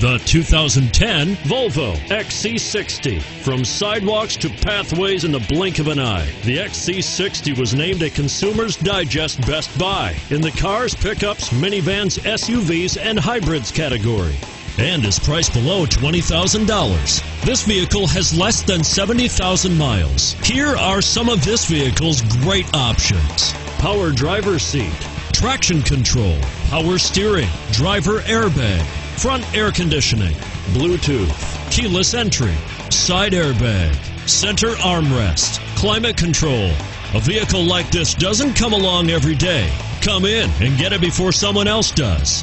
The 2010 Volvo XC60. From sidewalks to pathways in the blink of an eye, the XC60 was named a Consumer's Digest Best Buy in the cars, pickups, minivans, SUVs, and hybrids category and is priced below $20,000. This vehicle has less than 70,000 miles. Here are some of this vehicle's great options. Power driver seat, traction control, power steering, driver airbag, front air conditioning, Bluetooth, keyless entry, side airbag, center armrest, climate control. A vehicle like this doesn't come along every day. Come in and get it before someone else does.